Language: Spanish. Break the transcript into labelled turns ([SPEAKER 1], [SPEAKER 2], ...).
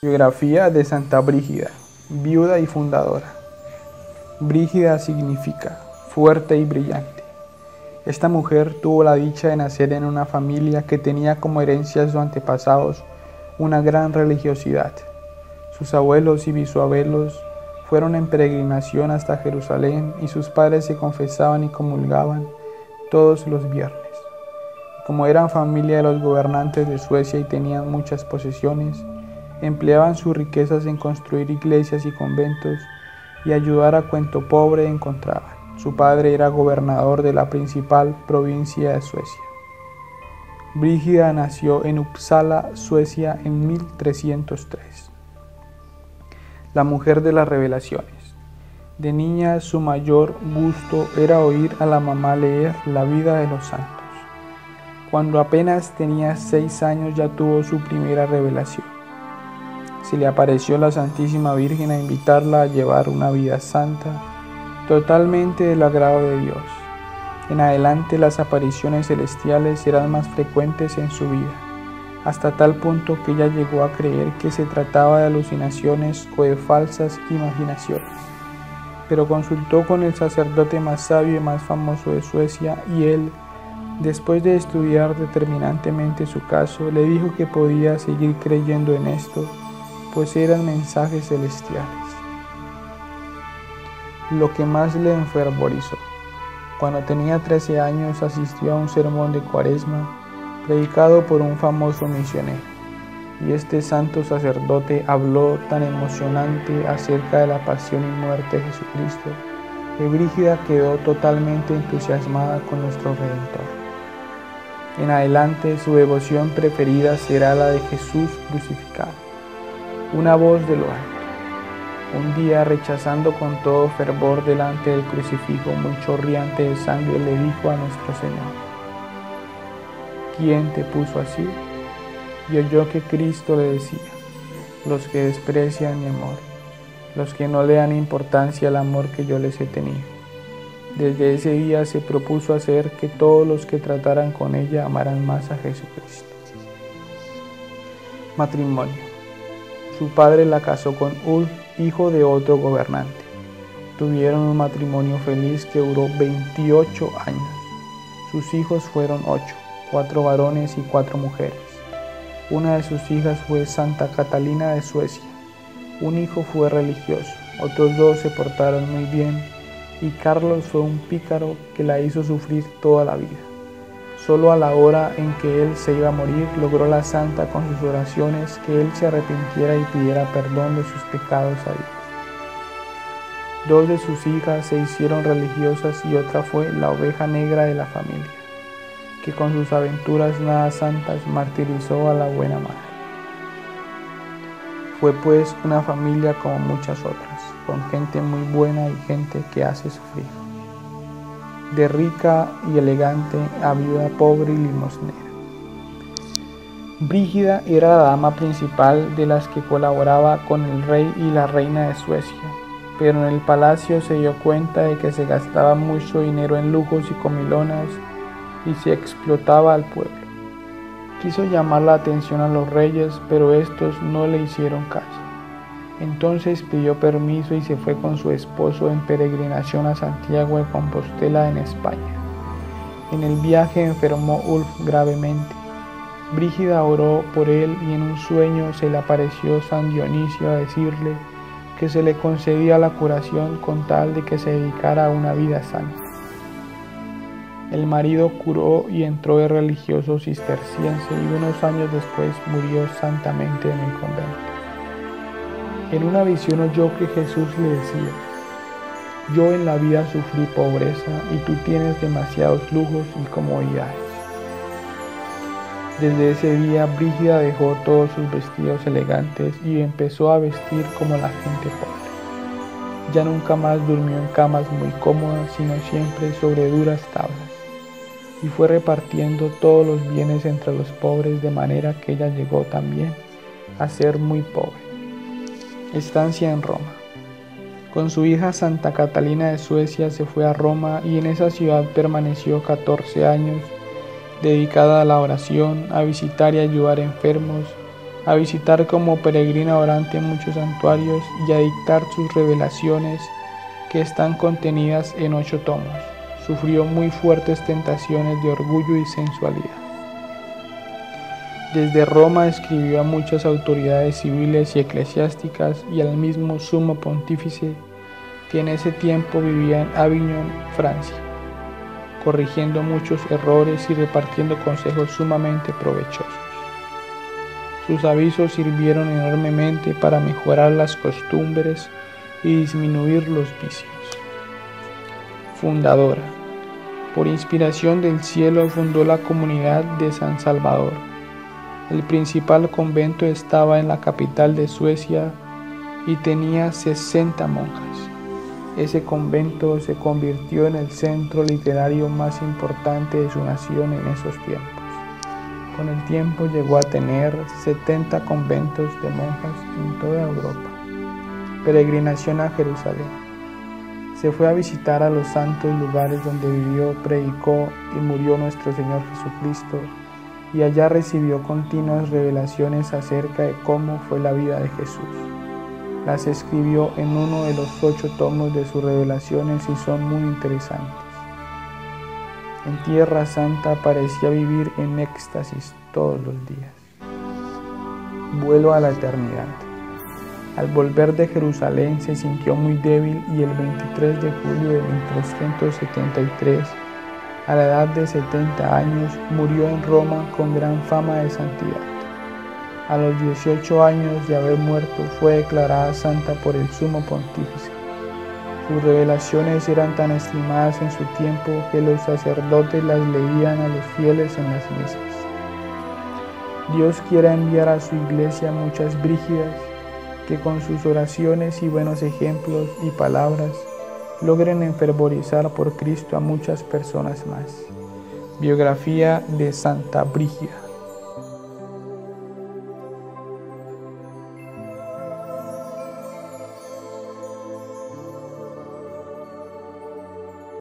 [SPEAKER 1] Biografía de Santa Brígida, viuda y fundadora. Brígida significa fuerte y brillante. Esta mujer tuvo la dicha de nacer en una familia que tenía como herencia de antepasados una gran religiosidad. Sus abuelos y bisabuelos fueron en peregrinación hasta Jerusalén y sus padres se confesaban y comulgaban todos los viernes. Como eran familia de los gobernantes de Suecia y tenían muchas posesiones, empleaban sus riquezas en construir iglesias y conventos y ayudar a cuento pobre encontraban. Su padre era gobernador de la principal provincia de Suecia. Brígida nació en Uppsala, Suecia, en 1303. La mujer de las revelaciones. De niña su mayor gusto era oír a la mamá leer la vida de los santos. Cuando apenas tenía seis años ya tuvo su primera revelación se le apareció la Santísima Virgen a invitarla a llevar una vida santa, totalmente del agrado de Dios. En adelante las apariciones celestiales eran más frecuentes en su vida, hasta tal punto que ella llegó a creer que se trataba de alucinaciones o de falsas imaginaciones. Pero consultó con el sacerdote más sabio y más famoso de Suecia y él, después de estudiar determinantemente su caso, le dijo que podía seguir creyendo en esto pues eran mensajes celestiales. Lo que más le enfervorizó. Cuando tenía 13 años asistió a un sermón de cuaresma predicado por un famoso misionero, y este santo sacerdote habló tan emocionante acerca de la pasión y muerte de Jesucristo que Brígida quedó totalmente entusiasmada con nuestro Redentor. En adelante su devoción preferida será la de Jesús crucificado una voz de lo alto. Un día, rechazando con todo fervor delante del crucifijo muy chorriante de sangre, le dijo a nuestro Señor, ¿quién te puso así? Y oyó que Cristo le decía, los que desprecian mi amor, los que no le dan importancia al amor que yo les he tenido. Desde ese día se propuso hacer que todos los que trataran con ella amaran más a Jesucristo. Matrimonio. Su padre la casó con Ulf, hijo de otro gobernante. Tuvieron un matrimonio feliz que duró 28 años. Sus hijos fueron ocho, cuatro varones y cuatro mujeres. Una de sus hijas fue Santa Catalina de Suecia. Un hijo fue religioso, otros dos se portaron muy bien y Carlos fue un pícaro que la hizo sufrir toda la vida. Solo a la hora en que él se iba a morir logró la santa con sus oraciones que él se arrepintiera y pidiera perdón de sus pecados a Dios. Dos de sus hijas se hicieron religiosas y otra fue la oveja negra de la familia, que con sus aventuras nada santas martirizó a la buena madre. Fue pues una familia como muchas otras, con gente muy buena y gente que hace sufrir de rica y elegante a viuda pobre y limosnera. Brígida era la dama principal de las que colaboraba con el rey y la reina de Suecia, pero en el palacio se dio cuenta de que se gastaba mucho dinero en lujos y comilonas y se explotaba al pueblo. Quiso llamar la atención a los reyes, pero estos no le hicieron caso. Entonces pidió permiso y se fue con su esposo en peregrinación a Santiago de Compostela en España. En el viaje enfermó Ulf gravemente. Brígida oró por él y en un sueño se le apareció San Dionisio a decirle que se le concedía la curación con tal de que se dedicara a una vida santa. El marido curó y entró de religioso cisterciense y unos años después murió santamente en el convento. En una visión oyó que Jesús le decía, yo en la vida sufrí pobreza y tú tienes demasiados lujos y comodidades. Desde ese día Brígida dejó todos sus vestidos elegantes y empezó a vestir como la gente pobre. Ya nunca más durmió en camas muy cómodas, sino siempre sobre duras tablas. Y fue repartiendo todos los bienes entre los pobres de manera que ella llegó también a ser muy pobre. Estancia en Roma. Con su hija Santa Catalina de Suecia se fue a Roma y en esa ciudad permaneció 14 años, dedicada a la oración, a visitar y ayudar enfermos, a visitar como peregrina orante muchos santuarios y a dictar sus revelaciones que están contenidas en ocho tomos. Sufrió muy fuertes tentaciones de orgullo y sensualidad. Desde Roma escribió a muchas autoridades civiles y eclesiásticas y al mismo sumo pontífice que en ese tiempo vivía en Avignon, Francia, corrigiendo muchos errores y repartiendo consejos sumamente provechosos. Sus avisos sirvieron enormemente para mejorar las costumbres y disminuir los vicios. Fundadora. Por inspiración del cielo fundó la comunidad de San Salvador. El principal convento estaba en la capital de Suecia y tenía 60 monjas. Ese convento se convirtió en el centro literario más importante de su nación en esos tiempos. Con el tiempo llegó a tener 70 conventos de monjas en toda Europa. Peregrinación a Jerusalén. Se fue a visitar a los santos lugares donde vivió, predicó y murió nuestro Señor Jesucristo y allá recibió continuas revelaciones acerca de cómo fue la vida de Jesús. Las escribió en uno de los ocho tomos de sus revelaciones y son muy interesantes. En Tierra Santa parecía vivir en éxtasis todos los días. Vuelo a la eternidad. Al volver de Jerusalén se sintió muy débil y el 23 de julio de 1373, a la edad de 70 años, murió en Roma con gran fama de santidad. A los 18 años de haber muerto fue declarada santa por el sumo pontífice. Sus revelaciones eran tan estimadas en su tiempo que los sacerdotes las leían a los fieles en las misas. Dios quiere enviar a su iglesia muchas brígidas que con sus oraciones y buenos ejemplos y palabras logren enfervorizar por Cristo a muchas personas más. Biografía de Santa Brígida.